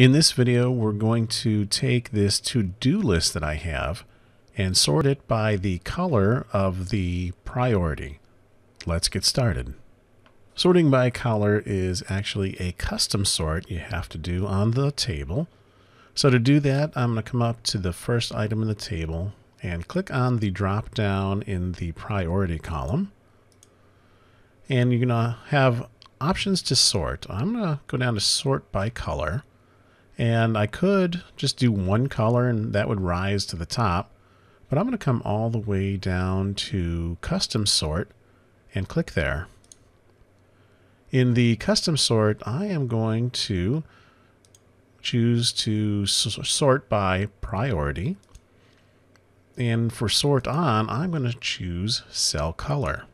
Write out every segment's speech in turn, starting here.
In this video, we're going to take this to-do list that I have and sort it by the color of the priority. Let's get started. Sorting by color is actually a custom sort you have to do on the table. So to do that, I'm going to come up to the first item in the table and click on the drop down in the priority column. And you're going to have options to sort. I'm going to go down to sort by color. And I could just do one color and that would rise to the top. But I'm going to come all the way down to custom sort and click there. In the custom sort, I am going to choose to sort by priority. And for sort on, I'm going to choose cell color.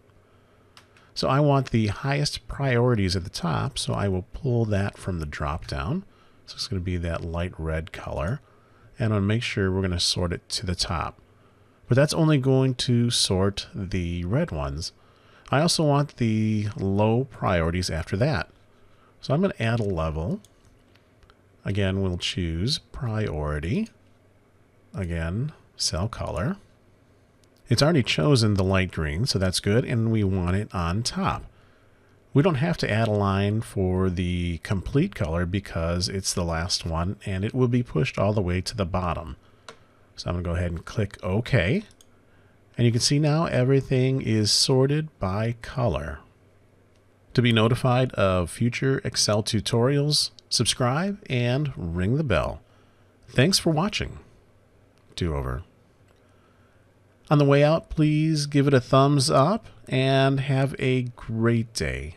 So I want the highest priorities at the top, so I will pull that from the drop down. So it's going to be that light red color. And I'll make sure we're going to sort it to the top. But that's only going to sort the red ones. I also want the low priorities after that. So I'm going to add a level. Again, we'll choose priority. Again, cell color. It's already chosen the light green, so that's good, and we want it on top. We don't have to add a line for the complete color because it's the last one and it will be pushed all the way to the bottom. So I'm going to go ahead and click OK. And you can see now everything is sorted by color. To be notified of future Excel tutorials, subscribe and ring the bell. Thanks for watching. Do over. On the way out, please give it a thumbs up and have a great day.